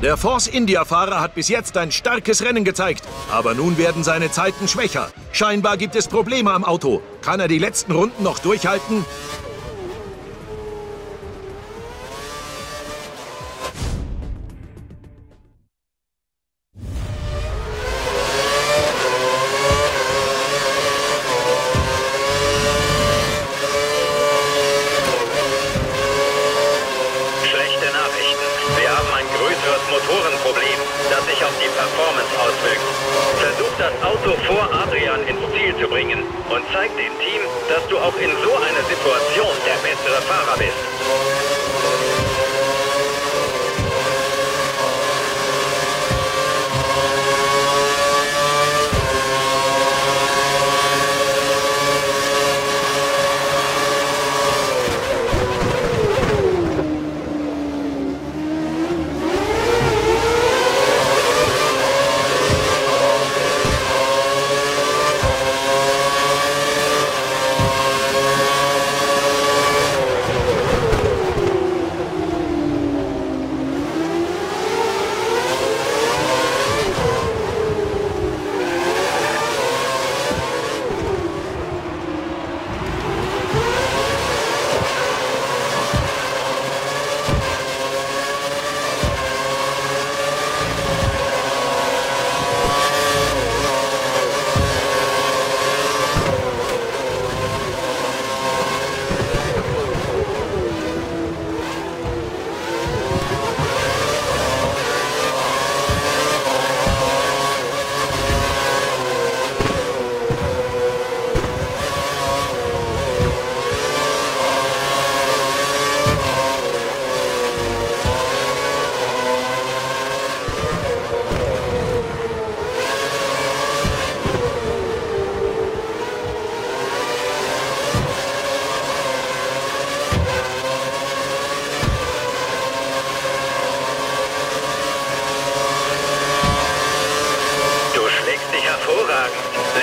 Der Force India-Fahrer hat bis jetzt ein starkes Rennen gezeigt, aber nun werden seine Zeiten schwächer. Scheinbar gibt es Probleme am Auto. Kann er die letzten Runden noch durchhalten? Das Auto vor Adrian ins Ziel zu bringen und zeig dem Team, dass du auch in so einer Situation der bessere Fahrer bist.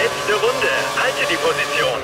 Letzte Runde. Halte die Position.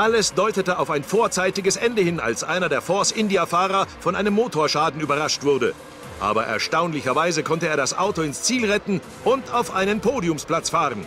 Alles deutete auf ein vorzeitiges Ende hin, als einer der Force India-Fahrer von einem Motorschaden überrascht wurde. Aber erstaunlicherweise konnte er das Auto ins Ziel retten und auf einen Podiumsplatz fahren.